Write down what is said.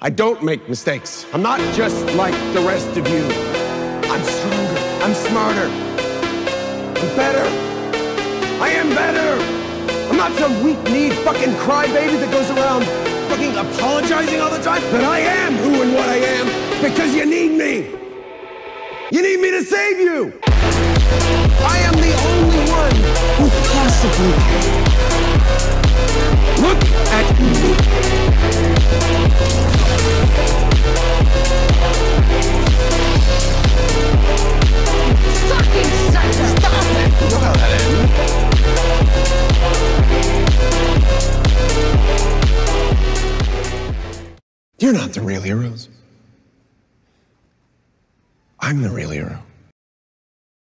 I don't make mistakes. I'm not just like the rest of you. I'm stronger. I'm smarter. I'm better. I am better. I'm not some weak-kneed fucking crybaby that goes around fucking apologizing all the time. But I am who and what I am because you need me. You need me to save you. I am the only one who possibly can. You're not the real heroes. I'm the real hero.